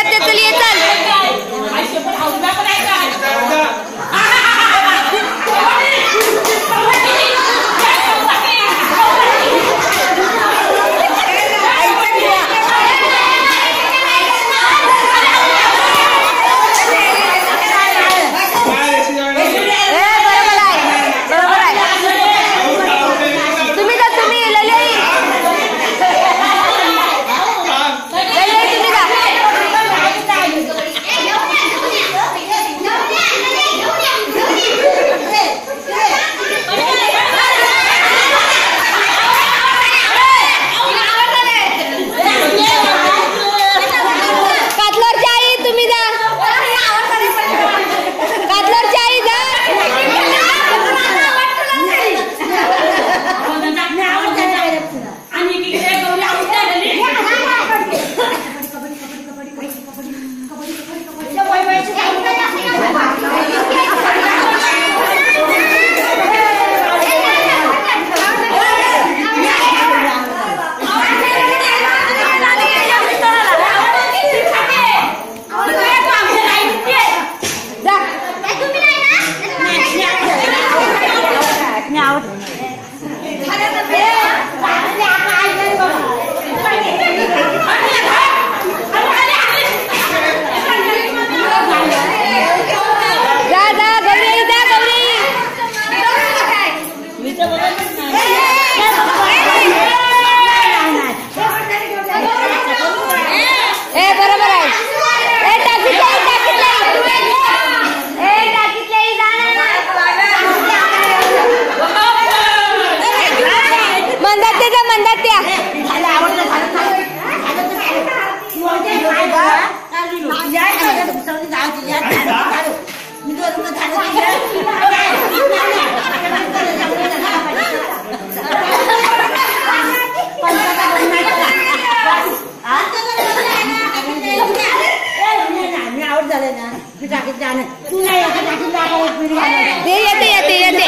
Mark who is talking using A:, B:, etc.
A: রাজ্যে চলিয়ে
B: Kerja kerja ni. Naya kerja kerja kau beri.
A: Tiada tiada tiada.